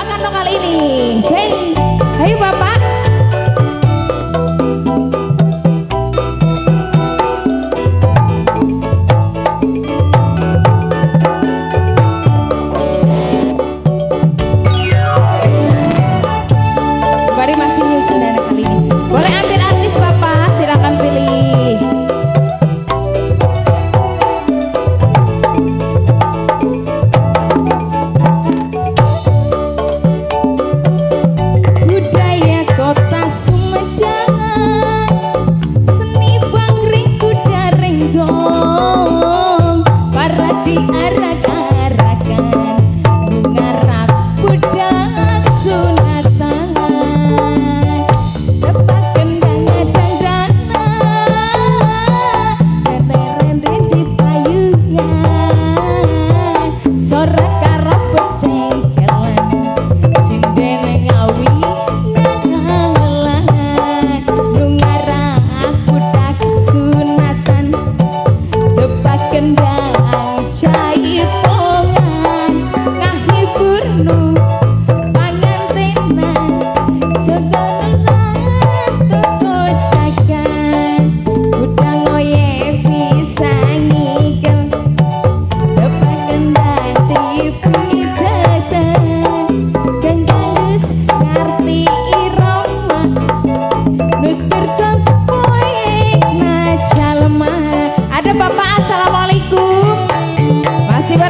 Bapak Kantong kali ini.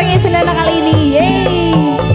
Bareng Sendana kali ini. Yeay